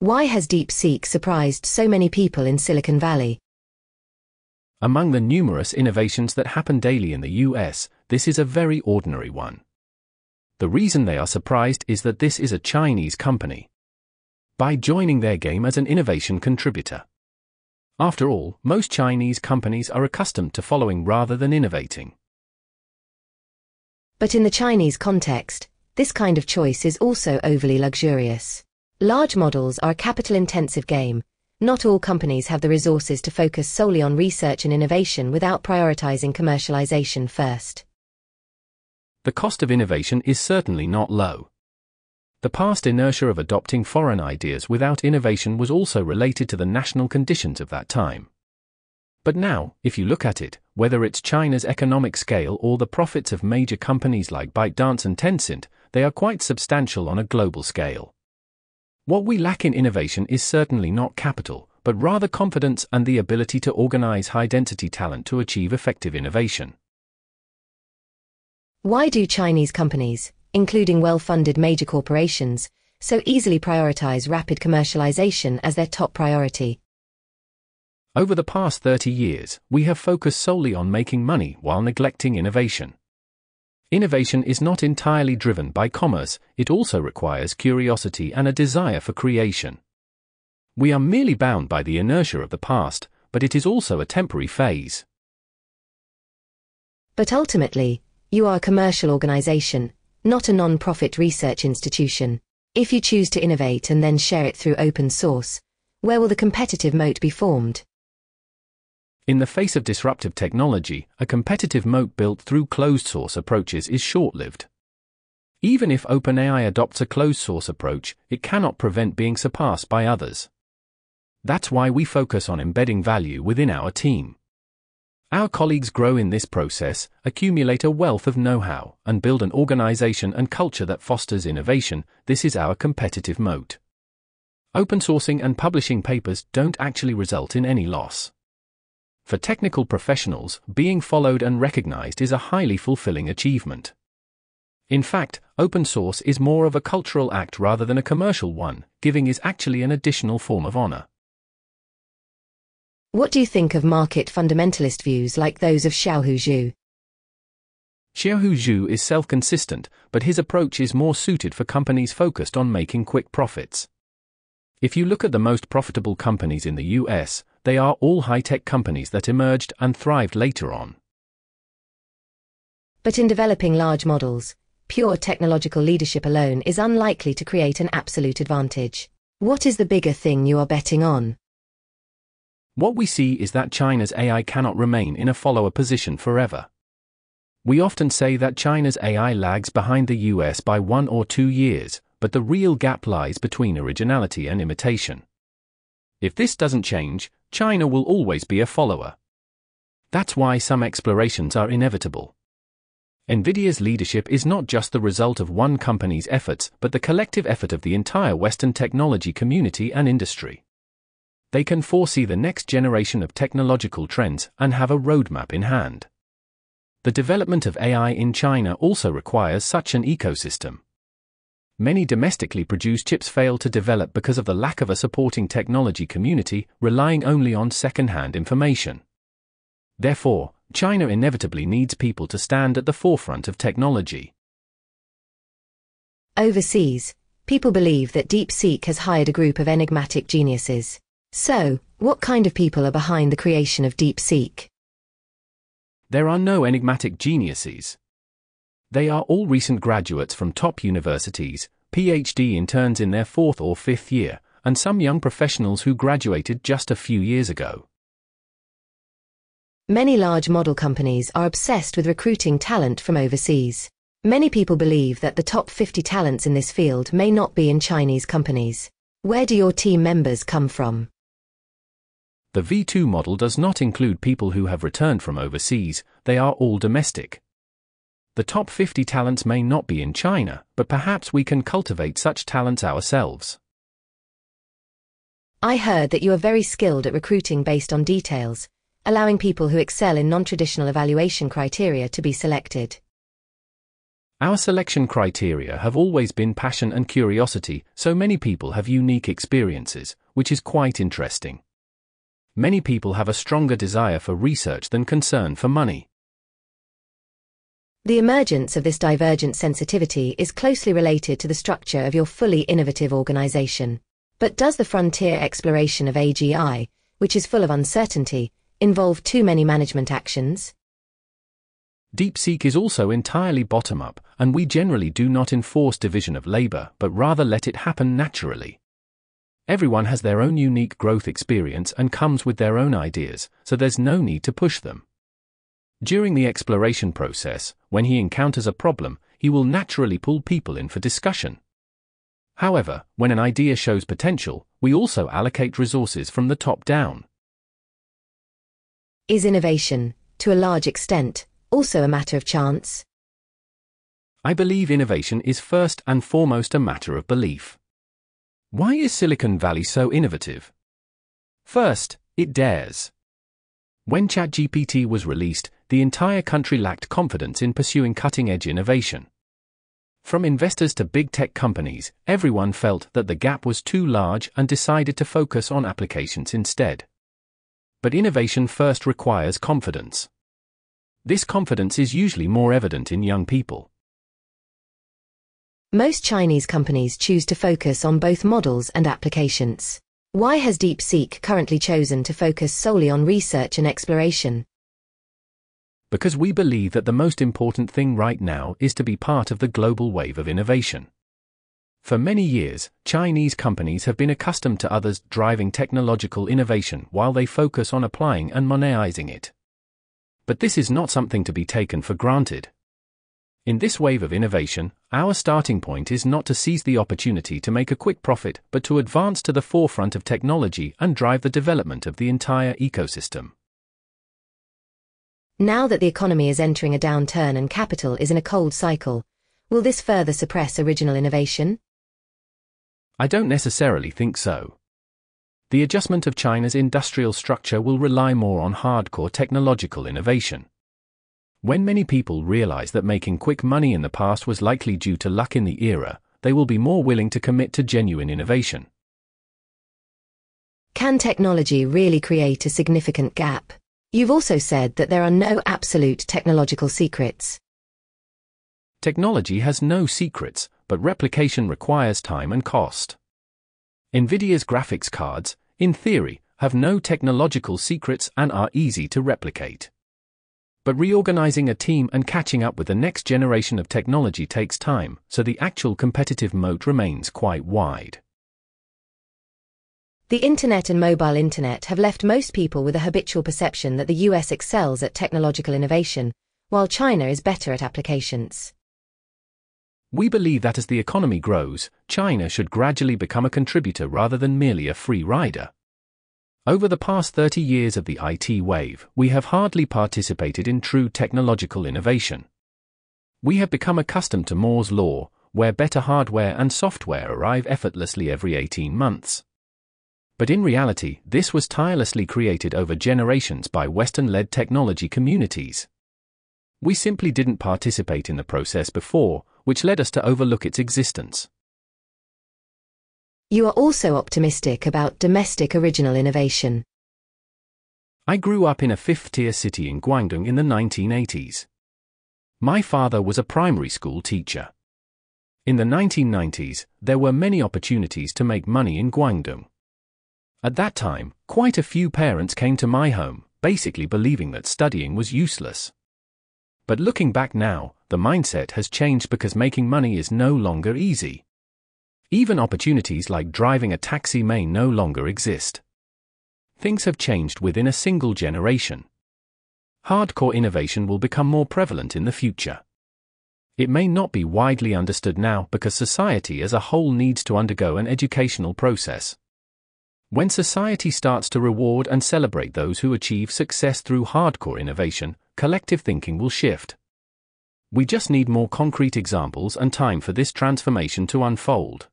Why has DeepSeek surprised so many people in Silicon Valley? Among the numerous innovations that happen daily in the US, this is a very ordinary one. The reason they are surprised is that this is a Chinese company. By joining their game as an innovation contributor. After all, most Chinese companies are accustomed to following rather than innovating. But in the Chinese context, this kind of choice is also overly luxurious. Large models are a capital-intensive game. Not all companies have the resources to focus solely on research and innovation without prioritizing commercialization first. The cost of innovation is certainly not low. The past inertia of adopting foreign ideas without innovation was also related to the national conditions of that time. But now, if you look at it, whether it's China's economic scale or the profits of major companies like ByteDance and Tencent, they are quite substantial on a global scale. What we lack in innovation is certainly not capital, but rather confidence and the ability to organize high density talent to achieve effective innovation. Why do Chinese companies, including well funded major corporations, so easily prioritize rapid commercialization as their top priority? Over the past 30 years, we have focused solely on making money while neglecting innovation. Innovation is not entirely driven by commerce, it also requires curiosity and a desire for creation. We are merely bound by the inertia of the past, but it is also a temporary phase. But ultimately, you are a commercial organization, not a non-profit research institution. If you choose to innovate and then share it through open source, where will the competitive moat be formed? In the face of disruptive technology, a competitive moat built through closed source approaches is short lived. Even if OpenAI adopts a closed source approach, it cannot prevent being surpassed by others. That's why we focus on embedding value within our team. Our colleagues grow in this process, accumulate a wealth of know how, and build an organization and culture that fosters innovation. This is our competitive moat. Open sourcing and publishing papers don't actually result in any loss. For technical professionals, being followed and recognized is a highly fulfilling achievement. In fact, open source is more of a cultural act rather than a commercial one, giving is actually an additional form of honor. What do you think of market fundamentalist views like those of Xiaohu Zhu? Xiaohu Zhu is self-consistent, but his approach is more suited for companies focused on making quick profits. If you look at the most profitable companies in the US, they are all high-tech companies that emerged and thrived later on. But in developing large models, pure technological leadership alone is unlikely to create an absolute advantage. What is the bigger thing you are betting on? What we see is that China's AI cannot remain in a follower position forever. We often say that China's AI lags behind the US by one or two years, but the real gap lies between originality and imitation. If this doesn't change, China will always be a follower. That's why some explorations are inevitable. NVIDIA's leadership is not just the result of one company's efforts, but the collective effort of the entire Western technology community and industry. They can foresee the next generation of technological trends and have a roadmap in hand. The development of AI in China also requires such an ecosystem many domestically produced chips fail to develop because of the lack of a supporting technology community relying only on second-hand information. Therefore, China inevitably needs people to stand at the forefront of technology. Overseas, people believe that DeepSeek has hired a group of enigmatic geniuses. So, what kind of people are behind the creation of DeepSeek? There are no enigmatic geniuses. They are all recent graduates from top universities, PhD interns in their fourth or fifth year, and some young professionals who graduated just a few years ago. Many large model companies are obsessed with recruiting talent from overseas. Many people believe that the top 50 talents in this field may not be in Chinese companies. Where do your team members come from? The V2 model does not include people who have returned from overseas, they are all domestic. The top 50 talents may not be in China, but perhaps we can cultivate such talents ourselves. I heard that you are very skilled at recruiting based on details, allowing people who excel in non traditional evaluation criteria to be selected. Our selection criteria have always been passion and curiosity, so many people have unique experiences, which is quite interesting. Many people have a stronger desire for research than concern for money. The emergence of this divergent sensitivity is closely related to the structure of your fully innovative organization. But does the frontier exploration of AGI, which is full of uncertainty, involve too many management actions? DeepSeek is also entirely bottom up, and we generally do not enforce division of labor but rather let it happen naturally. Everyone has their own unique growth experience and comes with their own ideas, so there's no need to push them. During the exploration process, when he encounters a problem, he will naturally pull people in for discussion. However, when an idea shows potential, we also allocate resources from the top down. Is innovation, to a large extent, also a matter of chance? I believe innovation is first and foremost a matter of belief. Why is Silicon Valley so innovative? First, it dares. When ChatGPT was released, the entire country lacked confidence in pursuing cutting edge innovation. From investors to big tech companies, everyone felt that the gap was too large and decided to focus on applications instead. But innovation first requires confidence. This confidence is usually more evident in young people. Most Chinese companies choose to focus on both models and applications. Why has DeepSeek currently chosen to focus solely on research and exploration? Because we believe that the most important thing right now is to be part of the global wave of innovation. For many years, Chinese companies have been accustomed to others driving technological innovation while they focus on applying and monetizing it. But this is not something to be taken for granted. In this wave of innovation, our starting point is not to seize the opportunity to make a quick profit, but to advance to the forefront of technology and drive the development of the entire ecosystem. Now that the economy is entering a downturn and capital is in a cold cycle, will this further suppress original innovation? I don't necessarily think so the adjustment of China's industrial structure will rely more on hardcore technological innovation. When many people realize that making quick money in the past was likely due to luck in the era, they will be more willing to commit to genuine innovation. Can technology really create a significant gap? You've also said that there are no absolute technological secrets. Technology has no secrets, but replication requires time and cost. NVIDIA's graphics cards, in theory, have no technological secrets and are easy to replicate. But reorganizing a team and catching up with the next generation of technology takes time, so the actual competitive moat remains quite wide. The internet and mobile internet have left most people with a habitual perception that the US excels at technological innovation, while China is better at applications. We believe that as the economy grows, China should gradually become a contributor rather than merely a free rider. Over the past 30 years of the IT wave, we have hardly participated in true technological innovation. We have become accustomed to Moore's Law, where better hardware and software arrive effortlessly every 18 months. But in reality, this was tirelessly created over generations by Western led technology communities. We simply didn't participate in the process before, which led us to overlook its existence. You are also optimistic about domestic original innovation. I grew up in a fifth tier city in Guangdong in the 1980s. My father was a primary school teacher. In the 1990s, there were many opportunities to make money in Guangdong. At that time, quite a few parents came to my home, basically believing that studying was useless. But looking back now, the mindset has changed because making money is no longer easy. Even opportunities like driving a taxi may no longer exist. Things have changed within a single generation. Hardcore innovation will become more prevalent in the future. It may not be widely understood now because society as a whole needs to undergo an educational process. When society starts to reward and celebrate those who achieve success through hardcore innovation, collective thinking will shift. We just need more concrete examples and time for this transformation to unfold.